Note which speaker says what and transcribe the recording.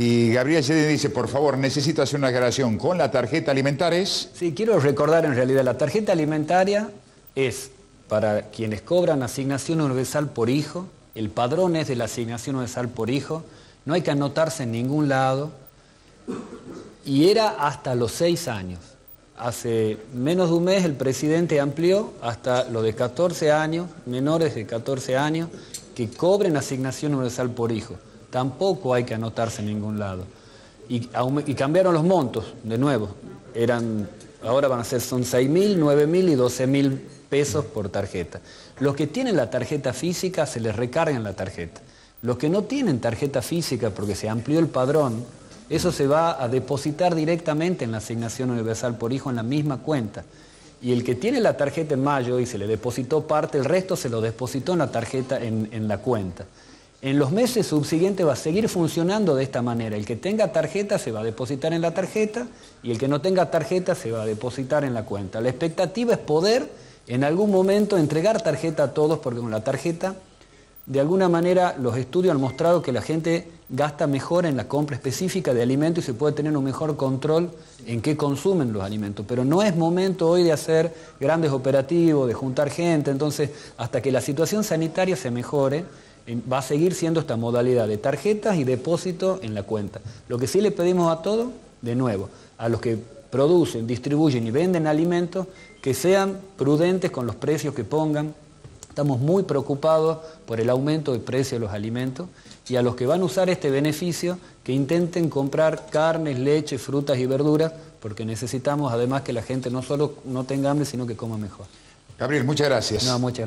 Speaker 1: Y Gabriel Sedin dice, por favor, necesito hacer una aclaración con la tarjeta alimentares.
Speaker 2: Sí, quiero recordar en realidad, la tarjeta alimentaria es para quienes cobran asignación universal por hijo, el padrón es de la asignación universal por hijo, no hay que anotarse en ningún lado, y era hasta los seis años. Hace menos de un mes el presidente amplió hasta los de 14 años, menores de 14 años, que cobren asignación universal por hijo. Tampoco hay que anotarse en ningún lado. Y, cambiaron los montos, de nuevo. Eran, ahora van a ser, son 6 mil, 9 mil y 12 mil pesos por tarjeta. Los que tienen la tarjeta física se les recargan la tarjeta. Los que no tienen tarjeta física porque se amplió el padrón, eso se va a depositar directamente en la asignación universal por hijo en la misma cuenta. Y el que tiene la tarjeta en mayo y se le depositó parte, el resto se lo depositó en la tarjeta, en, la cuenta. En los meses subsiguientes va a seguir funcionando de esta manera. El que tenga tarjeta se va a depositar en la tarjeta y el que no tenga tarjeta se va a depositar en la cuenta. La expectativa es poder en algún momento entregar tarjeta a todos porque con la tarjeta de alguna manera los estudios han mostrado que la gente gasta mejor en la compra específica de alimentos y se puede tener un mejor control en qué consumen los alimentos. Pero no es momento hoy de hacer grandes operativos, de juntar gente, entonces hasta que la situación sanitaria se mejore, va a seguir siendo esta modalidad de tarjetas y depósito en la cuenta. Lo que sí le pedimos a todos, de nuevo, a los que producen, distribuyen y venden alimentos, que sean prudentes con los precios que pongan, Estamos muy preocupados por el aumento del precio de los alimentos y a los que van a usar este beneficio que intenten comprar carnes, leche, frutas y verduras porque necesitamos además que la gente no solo no tenga hambre sino que coma mejor.
Speaker 1: Gabriel, muchas gracias.
Speaker 2: No, muchas gracias.